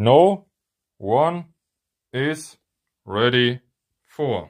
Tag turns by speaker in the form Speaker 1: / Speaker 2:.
Speaker 1: No one is ready for.